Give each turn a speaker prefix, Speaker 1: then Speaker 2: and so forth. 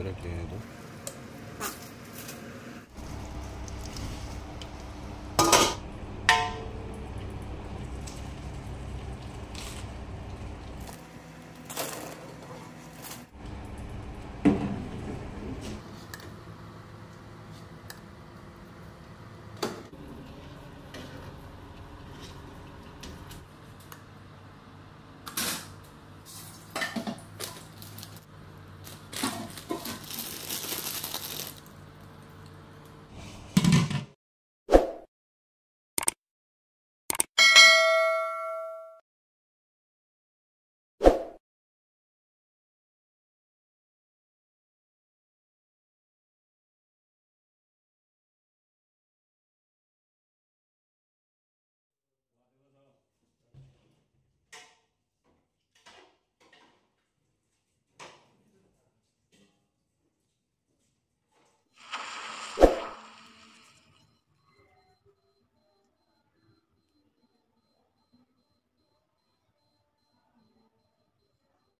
Speaker 1: तरह हैं तो।